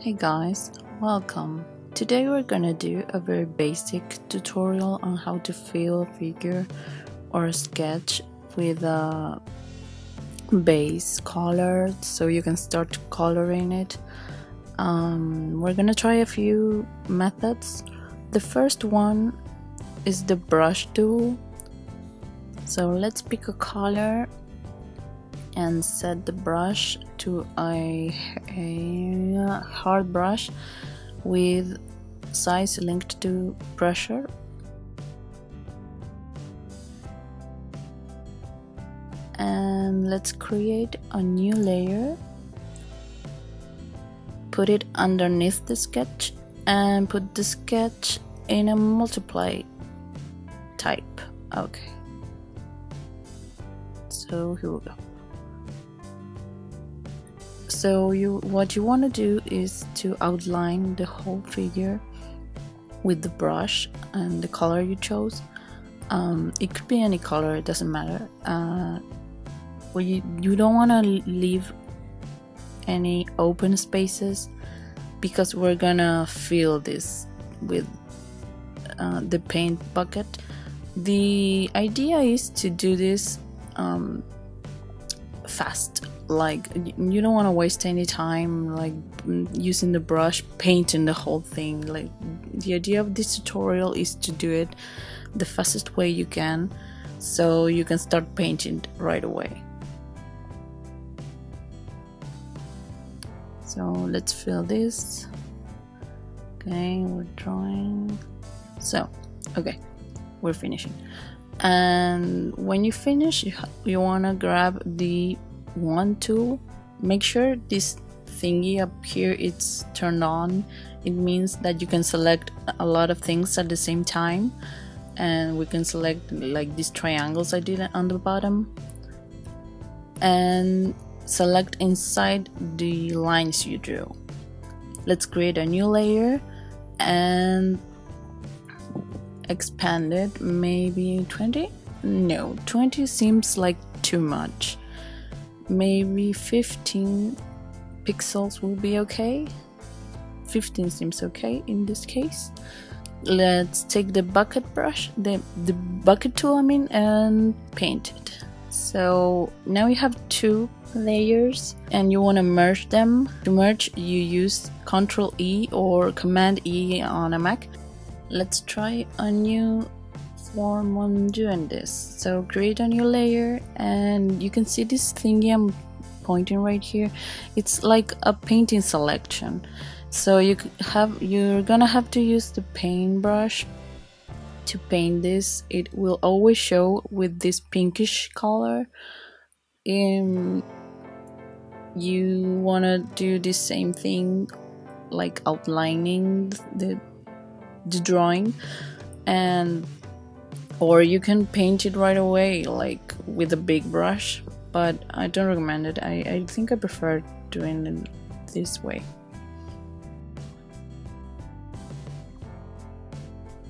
Hey guys, welcome. Today we're gonna do a very basic tutorial on how to fill a figure or a sketch with a base color so you can start coloring it. Um, we're gonna try a few methods. The first one is the brush tool. So let's pick a color and set the brush to a, a hard brush with size linked to pressure. And let's create a new layer. Put it underneath the sketch and put the sketch in a multiply type. Okay. So here we go so you what you want to do is to outline the whole figure with the brush and the color you chose. Um, it could be any color it doesn't matter. Uh, well, you, you don't want to leave any open spaces because we're gonna fill this with uh, the paint bucket. The idea is to do this um, fast like you don't want to waste any time like using the brush painting the whole thing like the idea of this tutorial is to do it the fastest way you can so you can start painting right away. So let's fill this. Okay we're drawing. So okay we're finishing. And when you finish you, you want to grab the wand tool make sure this thingy up here it's turned on. It means that you can select a lot of things at the same time. And we can select like these triangles I did on the bottom. And select inside the lines you drew. Let's create a new layer and expand it. Maybe 20 no 20 seems like too much maybe 15 pixels will be okay. 15 seems okay in this case. Let's take the bucket brush the the bucket tool i mean and paint it. So now you have two layers and you want to merge them. To merge you use ctrl e or command e on a mac. Let's try a new form when doing this so create a new layer and you can see this thingy I'm pointing right here. It's like a painting selection. So you have you're gonna have to use the paintbrush to paint this. It will always show with this pinkish color. Um, you want to do the same thing like outlining the the drawing and or you can paint it right away like with a big brush but I don't recommend it. I, I think I prefer doing it this way.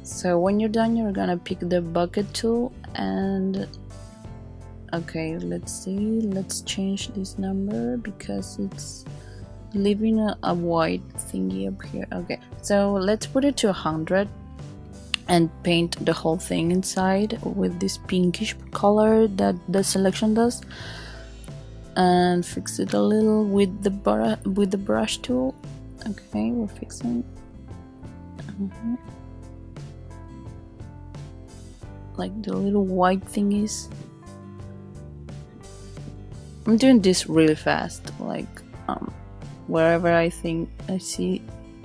So when you're done you're gonna pick the bucket tool and okay let's see let's change this number because it's leaving a, a white thingy up here. Okay so let's put it to 100 and paint the whole thing inside with this pinkish color that the selection does. And fix it a little with the with the brush tool. Okay we're fixing. Mm -hmm. like the little white thingies. I'm doing this really fast like um wherever I think I see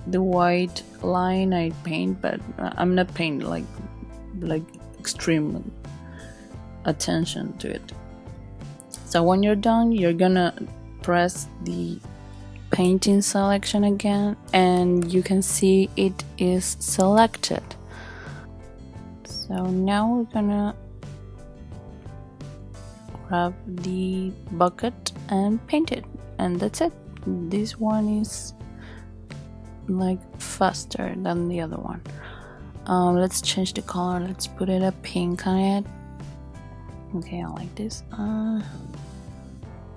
the white line I paint, but I'm not paying like like extreme attention to it. So when you're done, you're gonna press the painting selection again and you can see it is selected. So now we're gonna grab the bucket and paint it and that's it. This one is like faster than the other one. Um, let's change the color. Let's put it a pink on it. Okay I like this. Uh,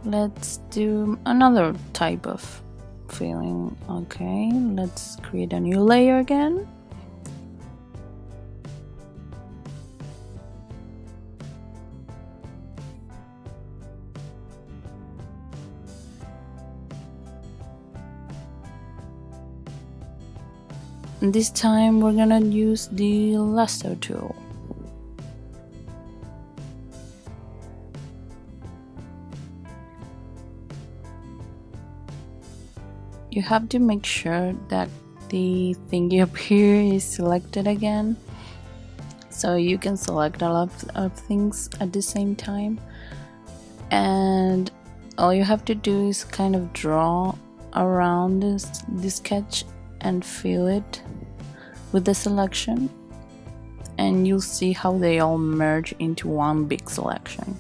let's do another type of feeling. Okay let's create a new layer again this time we're gonna use the lasso tool. You have to make sure that the thingy up here is selected again so you can select a lot of things at the same time. And all you have to do is kind of draw around this, this sketch and fill it with the selection and you'll see how they all merge into one big selection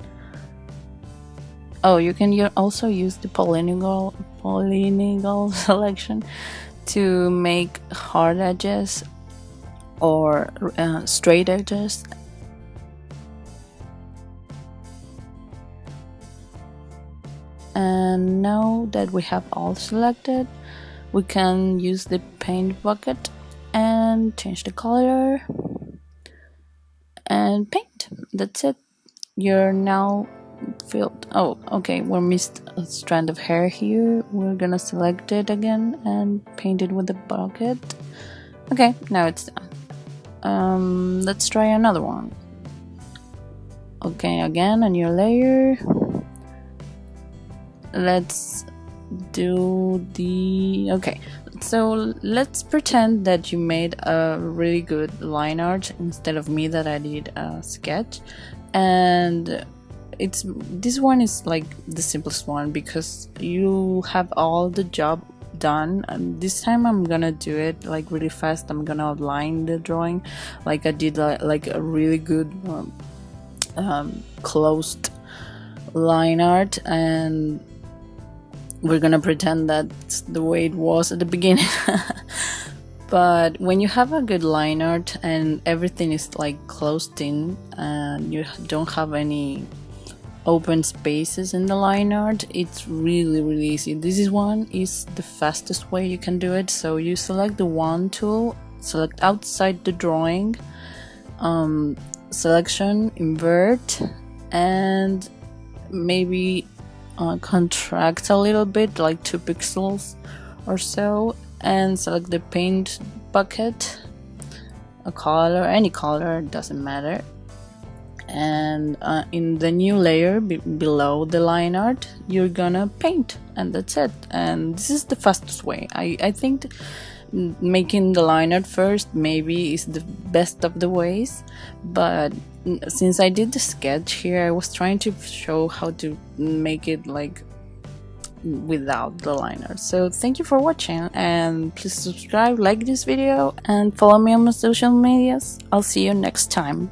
Oh, you can also use the polygonal polygonal selection to make hard edges or uh, straight edges. And now that we have all selected, we can use the paint bucket and change the color and paint. That's it. You're now filled. Oh, okay, we missed a strand of hair here. We're gonna select it again and paint it with the bucket. Okay, now it's done. Um, let's try another one. Okay, again, a new layer. Let's do the... Okay, so let's pretend that you made a really good line art instead of me that I did a sketch. And it's this one is like the simplest one because you have all the job done. And this time I'm gonna do it like really fast. I'm gonna outline the drawing. Like I did uh, like a really good um, um, closed line art. And we're gonna pretend that's the way it was at the beginning. But when you have a good line art and everything is like closed in and you don't have any open spaces in the line art it's really really easy. This is one is the fastest way you can do it. So you select the wand tool select outside the drawing um, selection invert and maybe uh, contract a little bit like two pixels or so and select the paint bucket a color any color doesn't matter. And uh, in the new layer below the line art you're gonna paint and that's it. And this is the fastest way. I, I think making the line art first maybe is the best of the ways. But since I did the sketch here I was trying to show how to make it like without the liner. So thank you for watching and please subscribe like this video and follow me on my social medias. I'll see you next time